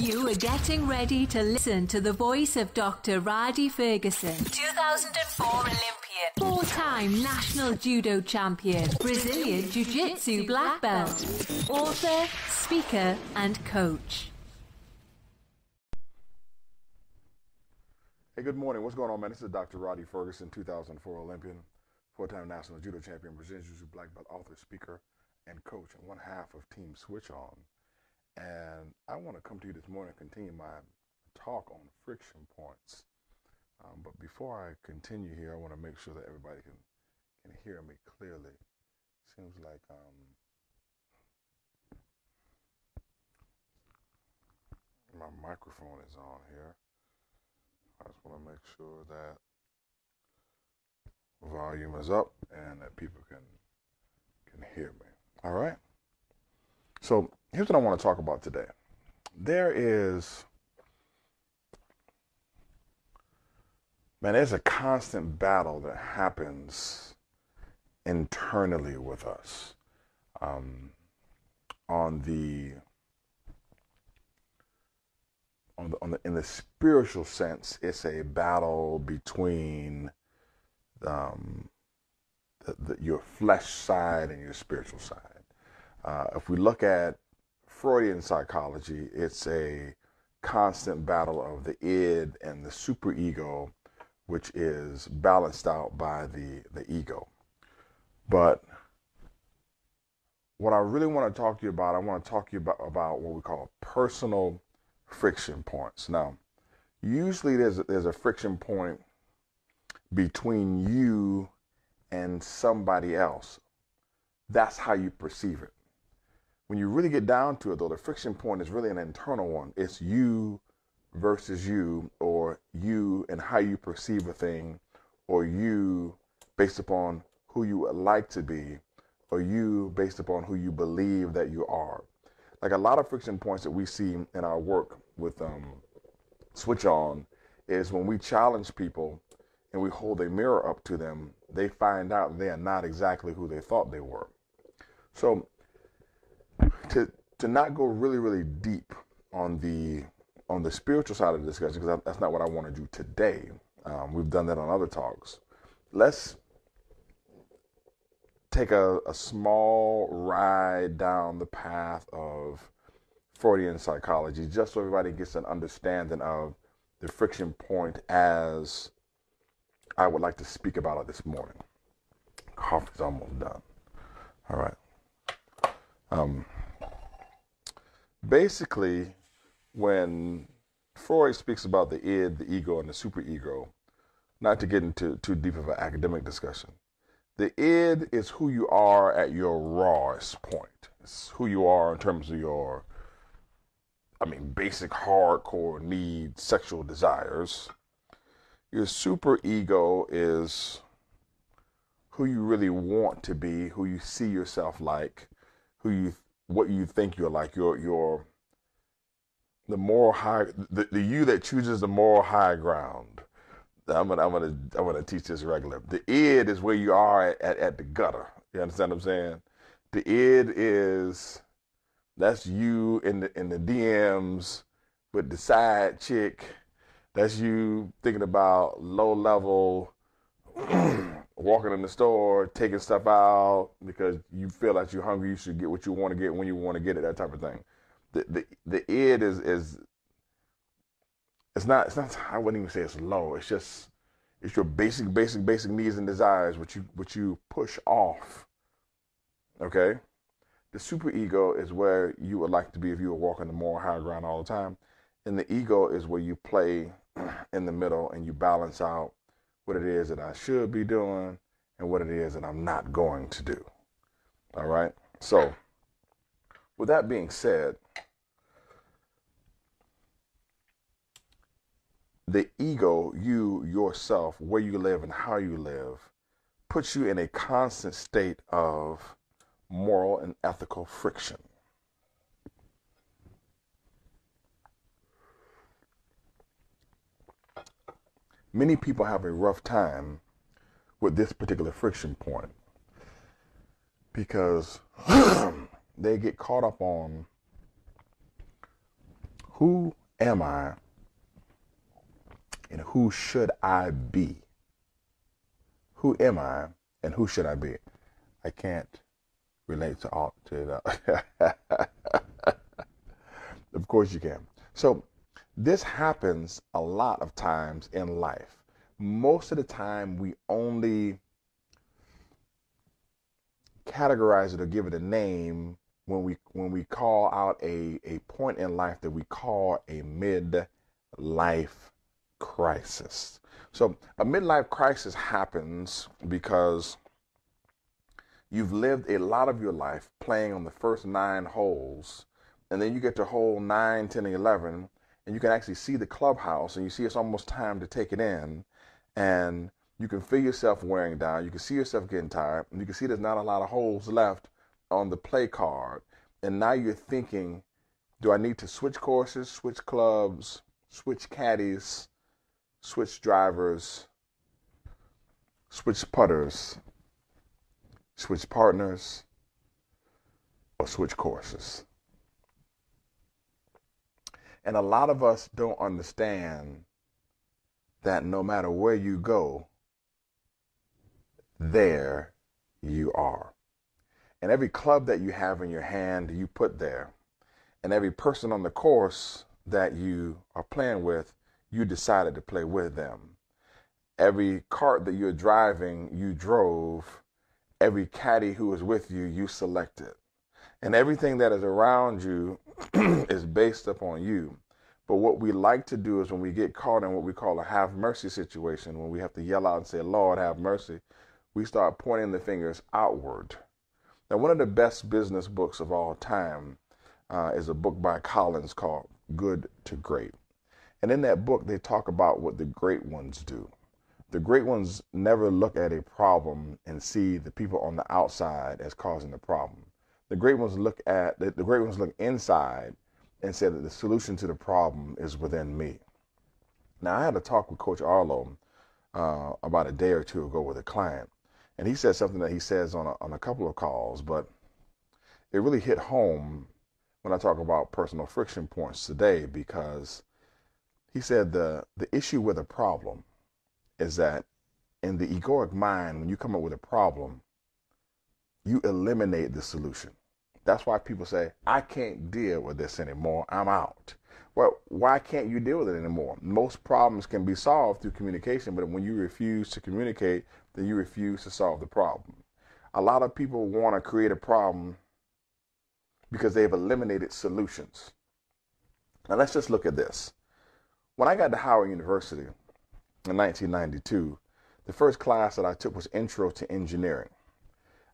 You are getting ready to listen to the voice of Dr. Rhadi Ferguson, 2004 Olympian, four time national judo champion, Brazilian Jiu Jitsu black belt, author, speaker, and coach. Hey, good morning. What's going on, man? This is Dr. Rhadi Ferguson, 2004 Olympian, four time national judo champion, Brazilian Jiu Jitsu black belt, author, speaker, and coach, and one half of Team Switch On. And I want to come to you this morning and continue my talk on friction points. Um, but before I continue here, I want to make sure that everybody can, can hear me clearly. Seems like um, my microphone is on here. I just want to make sure that volume is up and that people can can hear me. All right. So here's what I want to talk about today. There is, man, there's a constant battle that happens internally with us um, on the on the, on the in the spiritual sense, it's a battle between um, the, the, your flesh side and your spiritual side. Uh, if we look at Freudian psychology, it's a constant battle of the id and the superego, which is balanced out by the, the ego. But what I really want to talk to you about, I want to talk to you about, about what we call personal friction points. Now, usually there's a, there's a friction point between you and somebody else. That's how you perceive it when you really get down to it, though, the friction point is really an internal one. It's you versus you, or you and how you perceive a thing, or you based upon who you would like to be, or you based upon who you believe that you are. Like a lot of friction points that we see in our work with um, Switch On is when we challenge people and we hold a mirror up to them, they find out they are not exactly who they thought they were. So to not go really really deep on the on the spiritual side of the discussion because that's not what I want to do today. Um, we've done that on other talks. Let's take a, a small ride down the path of Freudian psychology, just so everybody gets an understanding of the friction point as I would like to speak about it this morning. Coffee's almost done. All right. Um, basically, when Freud speaks about the id, the ego, and the superego, not to get into too deep of an academic discussion, the id is who you are at your rawest point. It's who you are in terms of your, I mean, basic hardcore need, sexual desires. Your superego is who you really want to be, who you see yourself like, who you what you think you're like, your your the moral high the, the you that chooses the moral high ground. I'm gonna I'm gonna I'm gonna teach this regular. The id is where you are at, at, at the gutter. You understand what I'm saying? The id is that's you in the in the DMs with the side chick. That's you thinking about low level walking in the store, taking stuff out because you feel like you're hungry, you should get what you want to get when you want to get it, that type of thing. The the the id is is it's not it's not I wouldn't even say it's low. It's just it's your basic basic basic needs and desires which you which you push off. Okay? The super ego is where you would like to be if you were walking the moral high ground all the time. And the ego is where you play in the middle and you balance out what it is that I should be doing and what it is that I'm not going to do. All right. So, with that being said, the ego, you yourself, where you live and how you live, puts you in a constant state of moral and ethical friction. Many people have a rough time with this particular friction point because they get caught up on Who am I? And who should I be? Who am I and who should I be? I can't relate to all to that. of course you can. So this happens a lot of times in life. Most of the time we only categorize it or give it a name when we when we call out a, a point in life that we call a midlife crisis. So a midlife crisis happens because you've lived a lot of your life playing on the first nine holes, and then you get to hole 9, 10, and 11, and you can actually see the clubhouse, and you see it's almost time to take it in, and you can feel yourself wearing down. You can see yourself getting tired, and you can see there's not a lot of holes left on the play card. And now you're thinking, do I need to switch courses, switch clubs, switch caddies, switch drivers, switch putters, switch partners, or switch courses. And a lot of us don't understand that no matter where you go, there you are. And every club that you have in your hand, you put there. And every person on the course that you are playing with, you decided to play with them. Every cart that you're driving, you drove. Every caddy who is with you, you selected. And everything that is around you is based upon you. But what we like to do is when we get caught in what we call a have mercy situation, when we have to yell out and say, Lord, have mercy, we start pointing the fingers outward. Now, one of the best business books of all time uh, is a book by Collins called Good to Great. And in that book, they talk about what the great ones do. The great ones never look at a problem and see the people on the outside as causing the problem. The great ones look at the, the great ones look inside and say that the solution to the problem is within me. Now, I had a talk with Coach Arlo uh, about a day or two ago with a client, and he said something that he says on a, on a couple of calls, but it really hit home when I talk about personal friction points today because he said the the issue with a problem is that in the egoic mind, when you come up with a problem, you eliminate the solution. That's why people say, I can't deal with this anymore. I'm out. Well, why can't you deal with it anymore? Most problems can be solved through communication, but when you refuse to communicate, then you refuse to solve the problem. A lot of people want to create a problem because they've eliminated solutions. Now, let's just look at this. When I got to Howard University in 1992, the first class that I took was Intro to Engineering.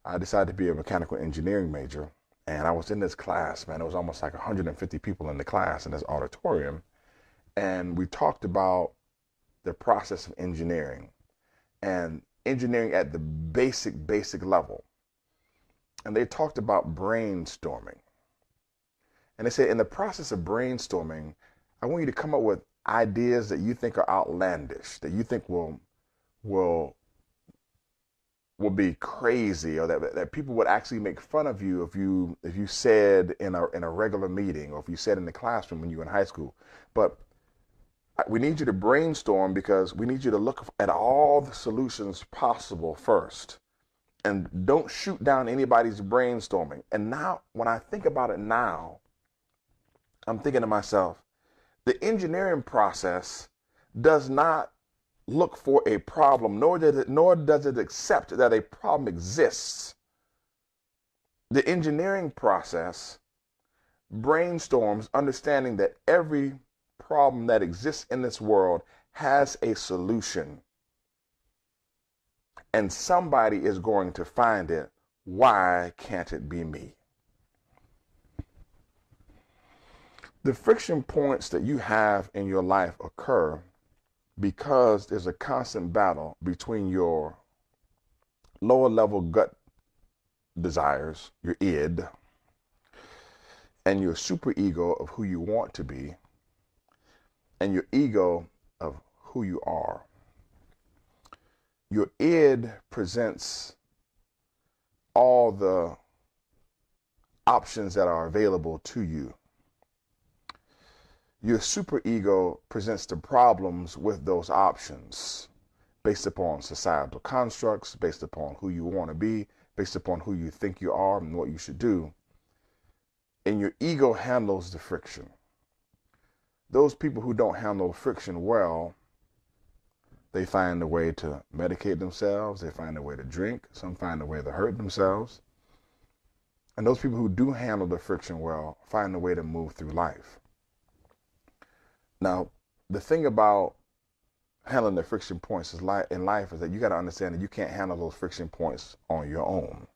I decided to be a mechanical engineering major, and I was in this class, man. It was almost like 150 people in the class in this auditorium. And we talked about the process of engineering and engineering at the basic, basic level. And they talked about brainstorming. And they said, in the process of brainstorming, I want you to come up with ideas that you think are outlandish, that you think will will will be crazy or that, that people would actually make fun of you if you if you said in a in a regular meeting or if you said in the classroom when you were in high school. But we need you to brainstorm because we need you to look at all the solutions possible first. And don't shoot down anybody's brainstorming. And now when i think about it now i'm thinking to myself the engineering process does not look for a problem, nor, does it, nor does it accept that a problem exists. The engineering process brainstorms understanding that every problem that exists in this world has a solution. And somebody is going to find it. Why can't it be me? The friction points that you have in your life occur because there's a constant battle between your lower level gut desires, your id, and your super ego of who you want to be, and your ego of who you are. Your id presents all the options that are available to you. Your superego presents the problems with those options based upon societal constructs, based upon who you want to be, based upon who you think you are and what you should do. And your ego handles the friction. Those people who don't handle friction well, they find a way to medicate themselves, they find a way to drink, some find a way to hurt themselves. And those people who do handle the friction well find a way to move through life. Now, the thing about handling the friction points is, in life is that you got to understand that you can't handle those friction points on your own.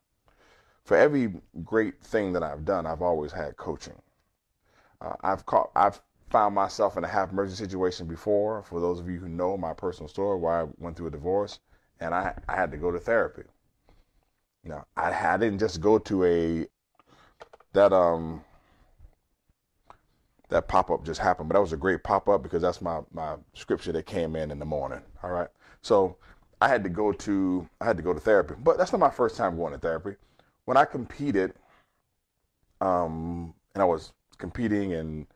For every great thing that I've done, I've always had coaching. Uh, I've caught, I've found myself in a half emergency situation before. For those of you who know my personal story, where I went through a divorce and I, I had to go to therapy. You know, I, I didn't just go to a that um that pop up just happened, but that was a great pop up because that's my my scripture that came in in the morning. All right, so I had to go to I had to go to therapy, but that's not my first time going to therapy. When I competed, um, and I was competing and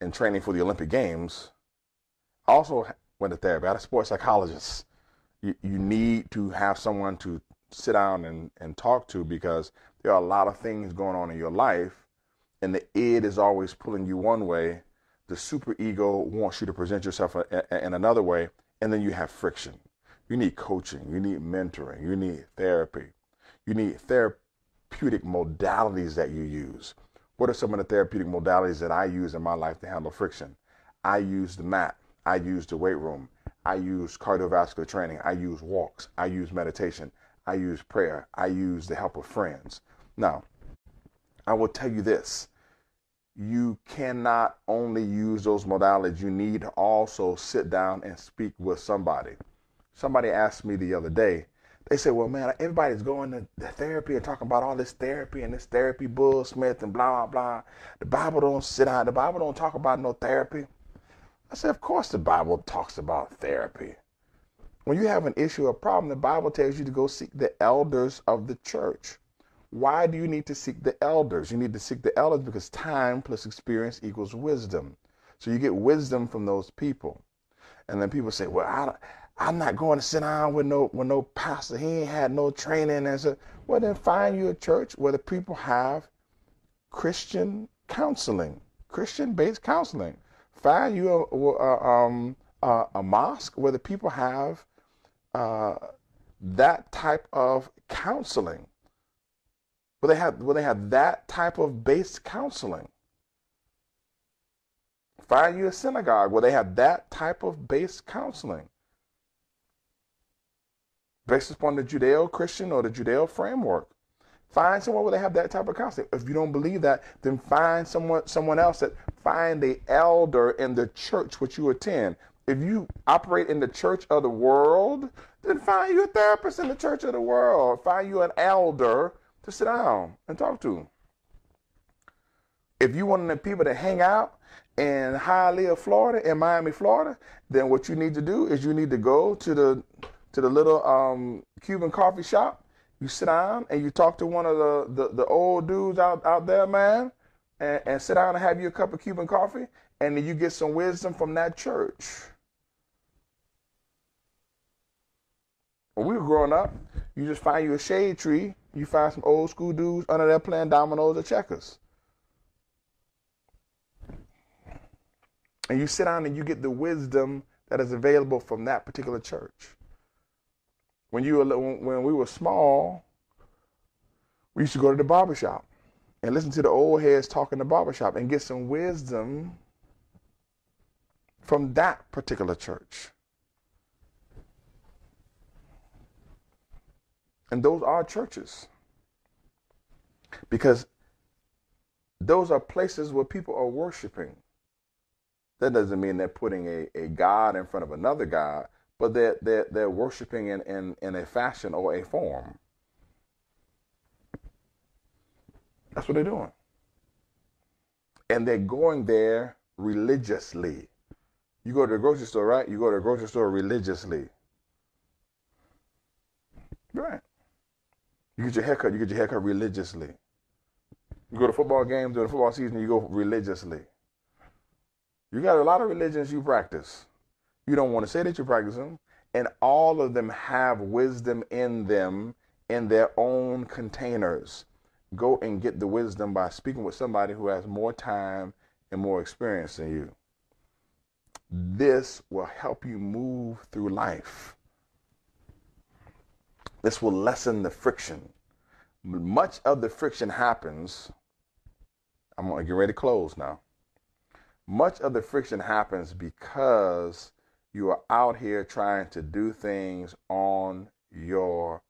and training for the Olympic Games, I also went to therapy. I had a sports psychologist. You, you need to have someone to sit down and, and talk to because there are a lot of things going on in your life and the id is always pulling you one way, the super ego wants you to present yourself in another way, and then you have friction. You need coaching, you need mentoring, you need therapy, you need therapeutic modalities that you use. What are some of the therapeutic modalities that I use in my life to handle friction? I use the mat, I use the weight room, I use cardiovascular training, I use walks, I use meditation, I use prayer, I use the help of friends. Now, I will tell you this you cannot only use those modalities, you need to also sit down and speak with somebody. Somebody asked me the other day, they said, Well, man, everybody's going to the therapy and talking about all this therapy and this therapy bull smith and blah, blah, blah. The Bible don't sit down, the Bible don't talk about no therapy. I said, Of course, the Bible talks about therapy. When you have an issue or problem, the Bible tells you to go seek the elders of the church. Why do you need to seek the elders? You need to seek the elders because time plus experience equals wisdom. So you get wisdom from those people. And then people say, well, I I'm not going to sit down with no with no pastor. He ain't had no training. And so, well, then find you a church where the people have Christian counseling, Christian-based counseling. Find you a, a, um, a, a mosque where the people have uh, that type of counseling where they have where they have that type of base counseling. Find you a synagogue where they have that type of base counseling. Based upon the Judeo Christian or the Judeo framework. Find someone where they have that type of counseling. If you don't believe that, then find someone someone else that find the elder in the church which you attend. If you operate in the church of the world, then find you a therapist in the church of the world. Find you an elder to sit down and talk to. If you want the people to hang out in Hialeah, Florida, in Miami, Florida, then what you need to do is you need to go to the to the little um, Cuban coffee shop. You sit down and you talk to one of the, the, the old dudes out, out there, man, and, and sit down and have you a cup of Cuban coffee, and then you get some wisdom from that church. When we were growing up, you just find you a shade tree you find some old school dudes under there playing dominoes or checkers. And you sit down and you get the wisdom that is available from that particular church. When you were when we were small, we used to go to the barbershop and listen to the old heads talk in the barbershop and get some wisdom from that particular church. And those are churches. Because those are places where people are worshiping. That doesn't mean they're putting a, a God in front of another God, but they're, they're, they're worshiping in, in, in a fashion or a form. That's what they're doing. And they're going there religiously. You go to the grocery store, right? You go to the grocery store religiously. Right. You get your haircut, you get your haircut religiously. You go to football games during the football season, you go religiously. You got a lot of religions you practice. You don't want to say that you practice them, and all of them have wisdom in them in their own containers. Go and get the wisdom by speaking with somebody who has more time and more experience than you. This will help you move through life. This will lessen the friction. Much of the friction happens. I'm going to get ready to close now. Much of the friction happens because you are out here trying to do things on your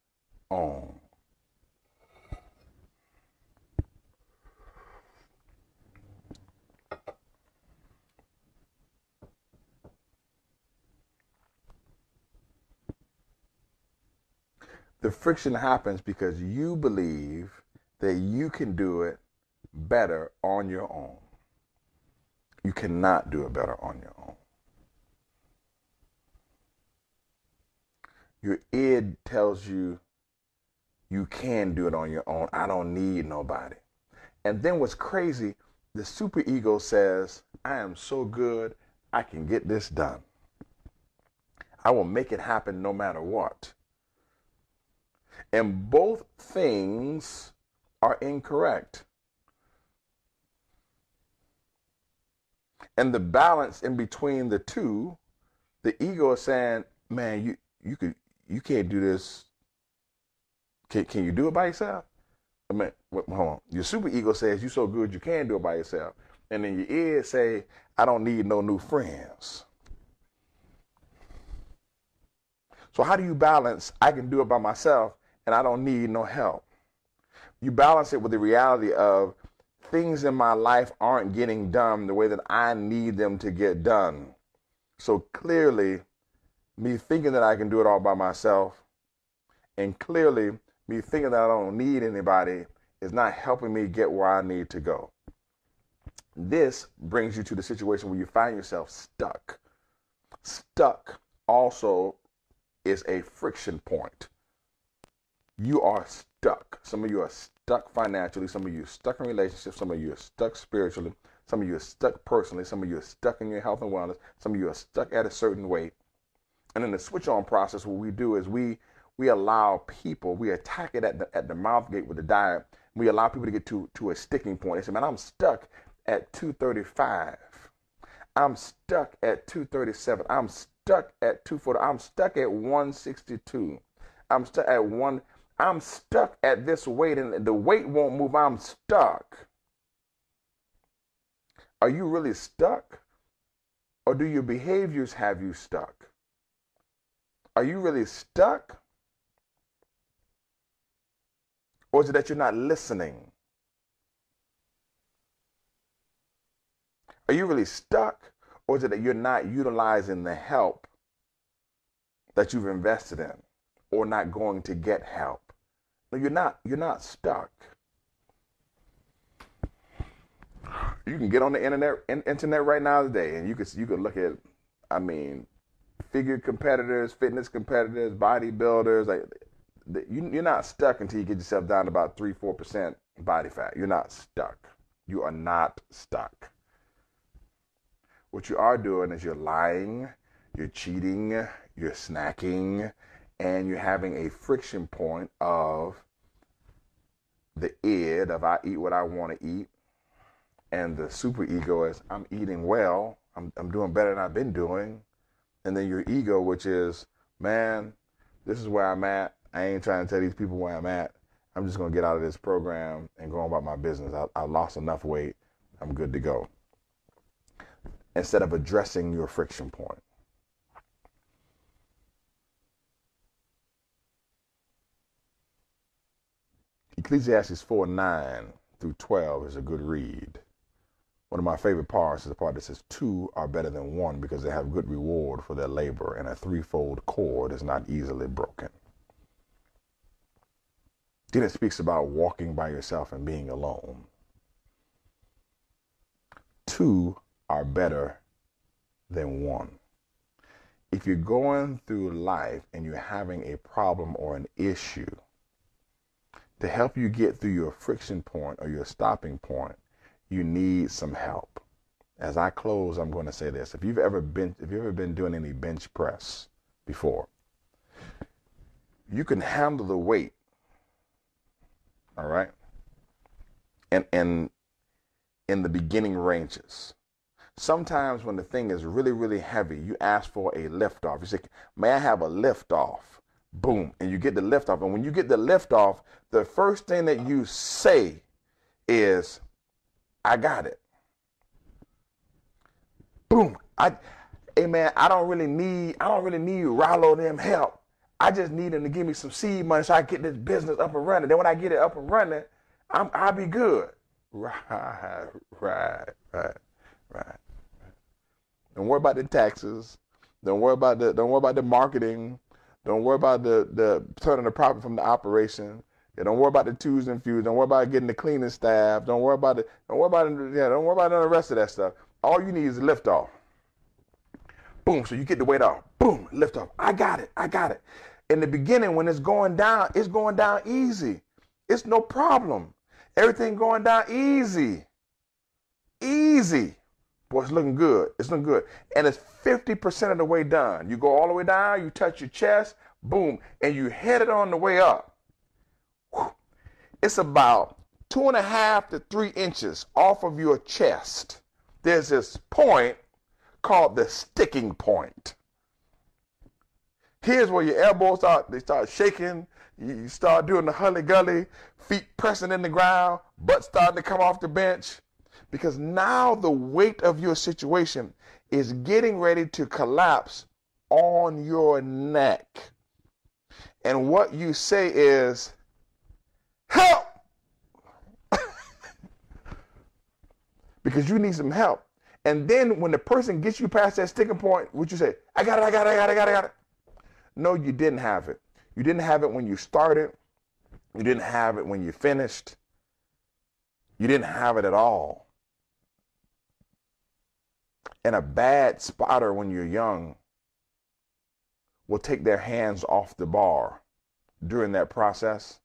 own. The friction happens because you believe that you can do it better on your own. You cannot do it better on your own. Your id tells you you can do it on your own. I don't need nobody. And then what's crazy, the superego says, I am so good, I can get this done. I will make it happen no matter what. And both things are incorrect. And the balance in between the two, the ego is saying, man, you, you could you can't do this. Can, can you do it by yourself? I mean, hold on. Your super ego says you're so good you can do it by yourself. And then your ears say, I don't need no new friends. So how do you balance I can do it by myself and I don't need no help. You balance it with the reality of things in my life aren't getting done the way that I need them to get done. So clearly, me thinking that I can do it all by myself, and clearly, me thinking that I don't need anybody is not helping me get where I need to go. This brings you to the situation where you find yourself stuck. Stuck also is a friction point you are stuck. Some of you are stuck financially. Some of you are stuck in relationships. Some of you are stuck spiritually. Some of you are stuck personally. Some of you are stuck in your health and wellness. Some of you are stuck at a certain weight. And in the switch on process, what we do is we we allow people, we attack it at the at the mouth gate with the diet. We allow people to get to to a sticking point. They say, man, I'm stuck at 235. I'm stuck at 237. I'm stuck at 240. I'm stuck at 162. I'm stuck at one. I'm stuck at this weight and the weight won't move. I'm stuck. Are you really stuck? Or do your behaviors have you stuck? Are you really stuck? Or is it that you're not listening? Are you really stuck? Or is it that you're not utilizing the help that you've invested in or not going to get help? No, you're not. You're not stuck. You can get on the internet, internet right now today, and you can you could look at, I mean, figure competitors, fitness competitors, bodybuilders. Like, you, you're not stuck until you get yourself down to about three, four percent body fat. You're not stuck. You are not stuck. What you are doing is you're lying, you're cheating, you're snacking, and you're having a friction point of the id of I eat what I want to eat, and the super ego is I'm eating well, I'm, I'm doing better than I've been doing, and then your ego, which is man, this is where I'm at. I ain't trying to tell these people where I'm at. I'm just gonna get out of this program and go on about my business. I, I lost enough weight. I'm good to go. Instead of addressing your friction point. Ecclesiastes 4 9 through 12 is a good read. One of my favorite parts is the part that says, Two are better than one because they have good reward for their labor, and a threefold cord is not easily broken. Then it speaks about walking by yourself and being alone. Two are better than one. If you're going through life and you're having a problem or an issue, to help you get through your friction point or your stopping point, you need some help. as I close, I'm going to say this. If you've ever been, if you've ever been doing any bench press before, you can handle the weight. All right. And, and in the beginning ranges. Sometimes when the thing is really, really heavy, you ask for a lift off. You say, May I have a lift off? Boom. And you get the lift off. And when you get the lift off, the first thing that you say is, I got it. Boom. I hey man, I don't really need I don't really need Rollo them help. I just need them to give me some seed money so I get this business up and running. Then when I get it up and running, I'm I'll be good. Right, right, right, right. Don't worry about the taxes. Don't worry about the don't worry about the marketing. Don't worry about the the turning the profit from the operation. Yeah, don't worry about the twos and fews. Don't worry about getting the cleaning staff. Don't worry about it. Don't worry about it. Yeah, don't worry about none of the rest of that stuff. All you need is a lift off. Boom. So you get the weight off. Boom. Lift off. I got it. I got it. In the beginning, when it's going down, it's going down easy. It's no problem. Everything going down easy. Easy. Boy, it's looking good. It's looking good. And it's 50% of the way done. You go all the way down, you touch your chest, boom, and you head it on the way up. It's about two and a half to three inches off of your chest. There's this point called the sticking point. Here's where your elbows start, they start shaking, you start doing the hully gully, feet pressing in the ground, butt starting to come off the bench. Because now the weight of your situation is getting ready to collapse on your neck. And what you say is, help! because you need some help. And then when the person gets you past that sticking point, what you say? I got it, I got it, I got it, I got it, I got it. No, you didn't have it. You didn't have it when you started. You didn't have it when you finished. You didn't have it at all. And a bad spotter when you're young will take their hands off the bar during that process.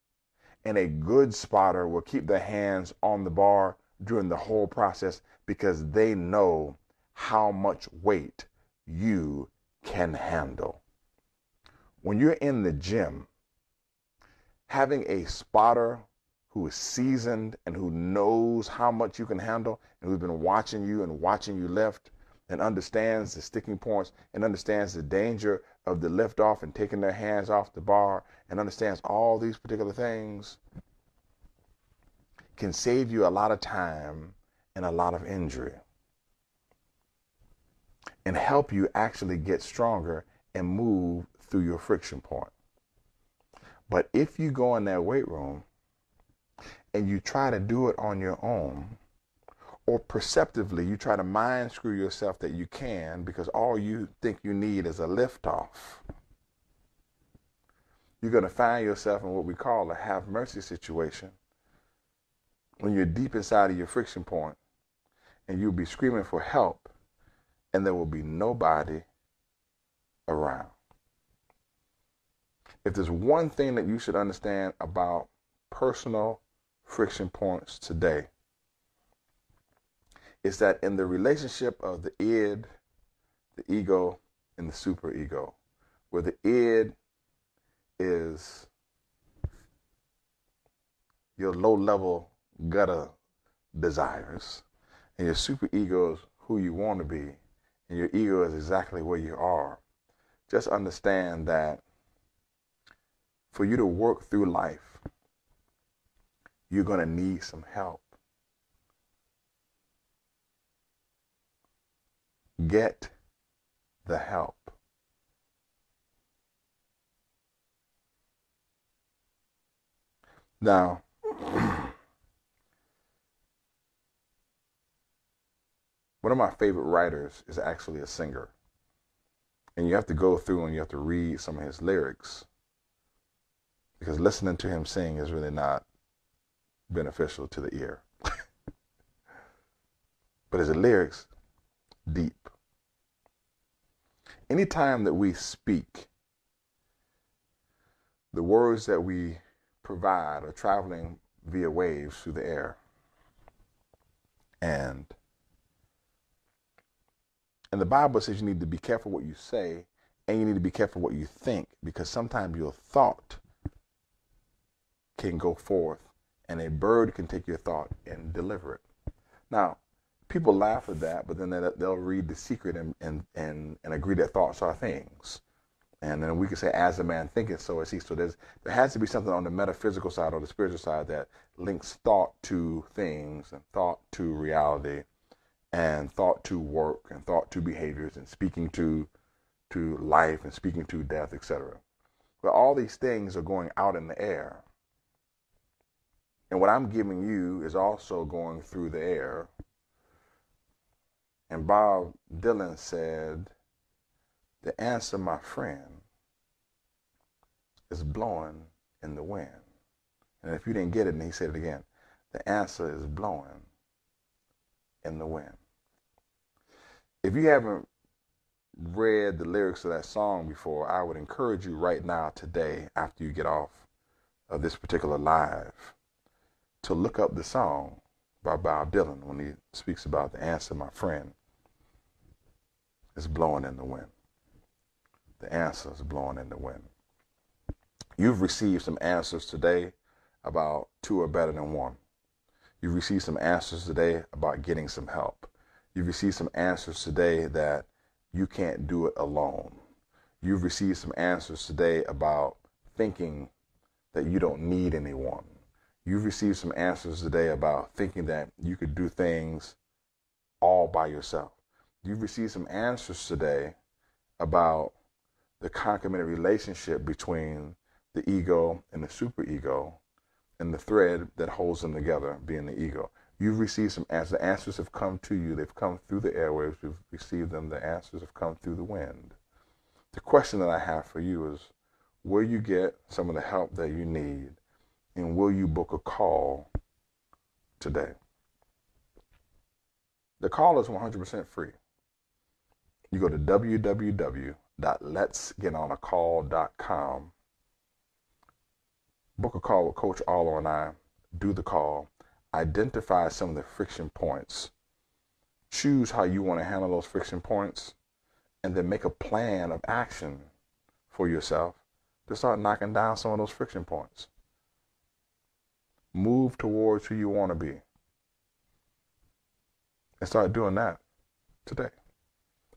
And a good spotter will keep their hands on the bar during the whole process because they know how much weight you can handle when you're in the gym, having a spotter who is seasoned and who knows how much you can handle and who's been watching you and watching you lift and understands the sticking points and understands the danger of the lift off and taking their hands off the bar and understands all these particular things can save you a lot of time and a lot of injury and help you actually get stronger and move through your friction point. But if you go in that weight room and you try to do it on your own, or perceptively you try to mind screw yourself that you can because all you think you need is a liftoff. you're going to find yourself in what we call a have mercy situation when you're deep inside of your friction point and you'll be screaming for help and there will be nobody around if there's one thing that you should understand about personal friction points today, is that in the relationship of the id, the ego, and the superego, where the id is your low level gutter desires, and your superego is who you want to be, and your ego is exactly where you are. Just understand that for you to work through life, you're going to need some help. Get the help. Now, one of my favorite writers is actually a singer. And you have to go through and you have to read some of his lyrics because listening to him sing is really not beneficial to the ear. but his lyrics, deep. Anytime that we speak, the words that we provide are traveling via waves through the air. And And the Bible says you need to be careful what you say and you need to be careful what you think because sometimes your thought can go forth and a bird can take your thought and deliver it. Now, people laugh at that, but then they'll read the secret and, and, and, and agree that thoughts are things. And then we can say, as a man thinketh, so is he. So there's, there has to be something on the metaphysical side or the spiritual side that links thought to things and thought to reality and thought to work and thought to behaviors and speaking to to life and speaking to death, etc. But all these things are going out in the air. And what I'm giving you is also going through the air. And Bob Dylan said, The answer, my friend, is blowing in the wind. And if you didn't get it, and he said it again, the answer is blowing in the wind. If you haven't read the lyrics of that song before, I would encourage you right now, today, after you get off of this particular live, to look up the song by Bob Dylan when he speaks about the answer, my friend, is blowing in the wind. The answer is blowing in the wind. You've received some answers today about two are better than one. You've received some answers today about getting some help. You've received some answers today that you can't do it alone. You've received some answers today about thinking that you don't need anyone. You've received some answers today about thinking that you could do things all by yourself. You've received some answers today about the concomitant relationship between the ego and the superego and the thread that holds them together being the ego. You've received some answers. The answers have come to you. They've come through the airwaves. You've received them. The answers have come through the wind. The question that I have for you is, will you get some of the help that you need? And will you book a call today? The call is 100% free. You go to www.letsgetonacall.com, book a call with Coach Arlo and I, do the call, identify some of the friction points, choose how you want to handle those friction points, and then make a plan of action for yourself to start knocking down some of those friction points. Move towards who you want to be. And start doing that today.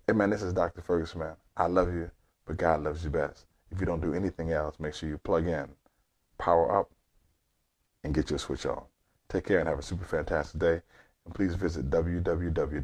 Hey man, this is Dr. Ferguson, man. I love you, but God loves you best. If you don't do anything else, make sure you plug in, power up, and get your switch on. Take care and have a super fantastic day. And please visit www